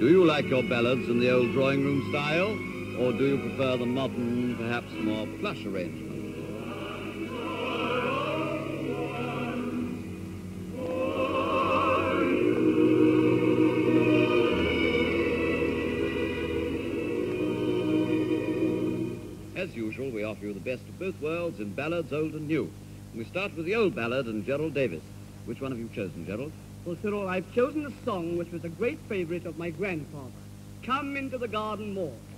Do you like your ballads in the old drawing room style, or do you prefer the modern, perhaps more plush arrangement? As usual, we offer you the best of both worlds in ballads, old and new. We start with the old ballad and Gerald Davies. Which one have you chosen, Gerald? Well, Cyril, I've chosen a song which was a great favorite of my grandfather. Come into the garden Maud.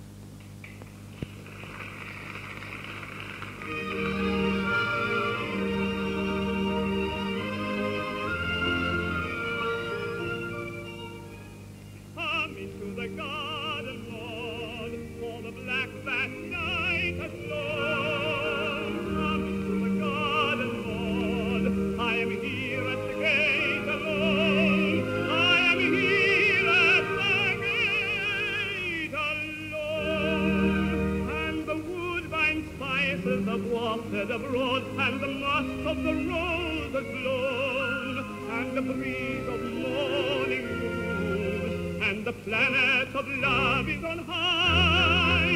Spices have wafted abroad, and the musk of the rose has blown, and the breeze of morning moves, and the planet of love is on high,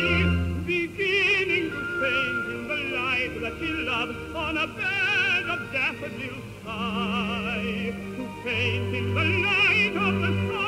beginning to faint in the light that she loves on a bed of daffodil sky, to faint in the light of the sun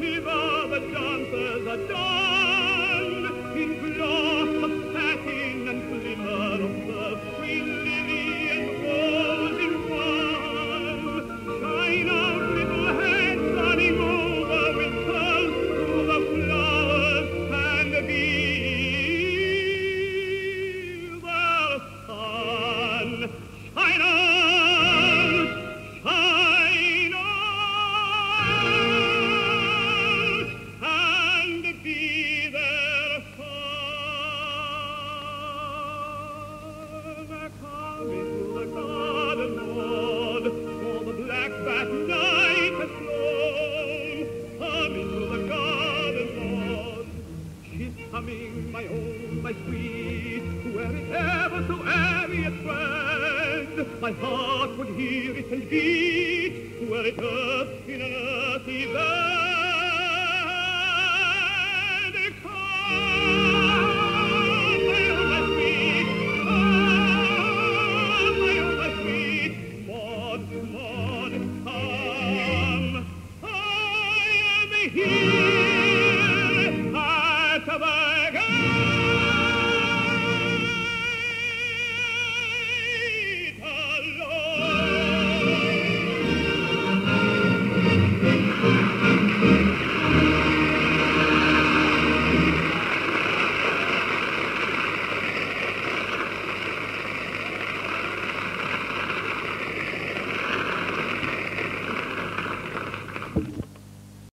hither, the dancers are She's coming, my own, my sweet, were it ever so airy a friend, my heart would hear it and beat, were it earth in an earthy.